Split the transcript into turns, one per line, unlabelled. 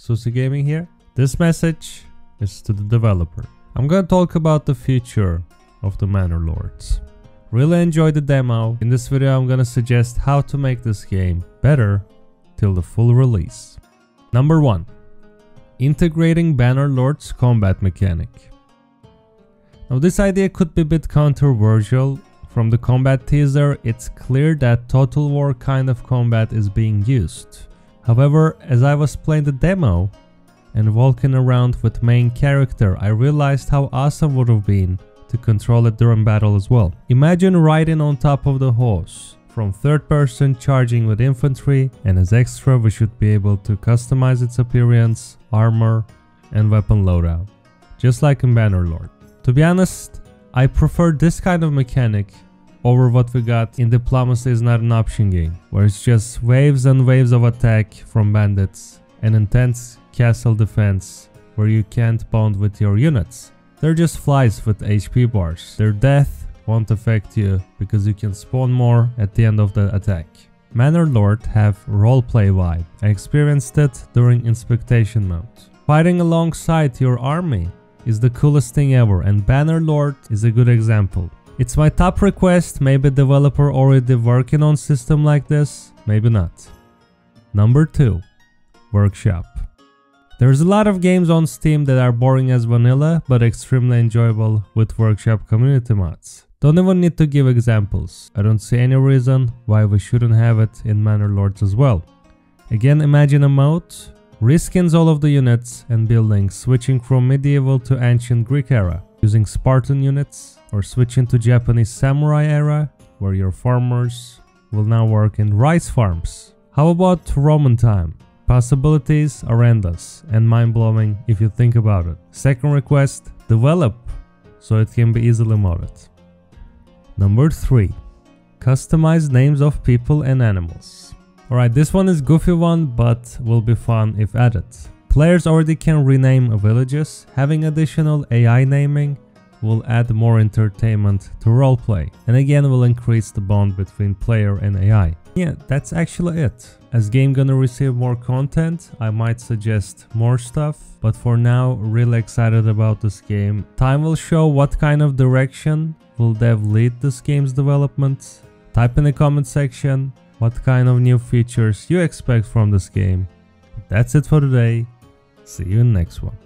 Suslik Gaming here. This message is to the developer. I'm gonna talk about the future of the Manor Lords. Really enjoyed the demo. In this video I'm gonna suggest how to make this game better till the full release. Number 1. Integrating Bannerlord's combat mechanic. Now this idea could be a bit controversial. From the combat teaser, it's clear that Total War kind of combat is being used. However, as I was playing the demo and walking around with main character, I realized how awesome would have been to control it during battle as well. Imagine riding on top of the horse, from third person charging with infantry and as extra we should be able to customize its appearance, armor and weapon loadout, just like in Bannerlord. To be honest, I prefer this kind of mechanic over what we got in Diplomacy is not an option game, where it's just waves and waves of attack from bandits and intense castle defense where you can't bond with your units. They're just flies with HP bars. Their death won't affect you because you can spawn more at the end of the attack. Manor Lord have roleplay vibe. I experienced it during inspection mode. Fighting alongside your army is the coolest thing ever and Bannerlord is a good example. It's my top request, maybe developer already working on system like this, maybe not. Number 2. Workshop. There's a lot of games on Steam that are boring as vanilla, but extremely enjoyable with Workshop community mods. Don't even need to give examples. I don't see any reason why we shouldn't have it in Manor Lords as well. Again, imagine a mode Reskins all of the units and buildings, switching from medieval to ancient Greek era, using Spartan units, or switching to Japanese samurai era, where your farmers will now work in rice farms. How about Roman time? Possibilities are endless and mind-blowing if you think about it. Second request, develop so it can be easily modded. Number 3. Customize names of people and animals. Alright, this one is goofy one, but will be fun if added. Players already can rename villages, having additional AI naming will add more entertainment to roleplay, and again will increase the bond between player and AI. Yeah, that's actually it. As game gonna receive more content, I might suggest more stuff, but for now, really excited about this game. Time will show what kind of direction will dev lead this game's development. Type in the comment section what kind of new features you expect from this game. That's it for today. See you in next one.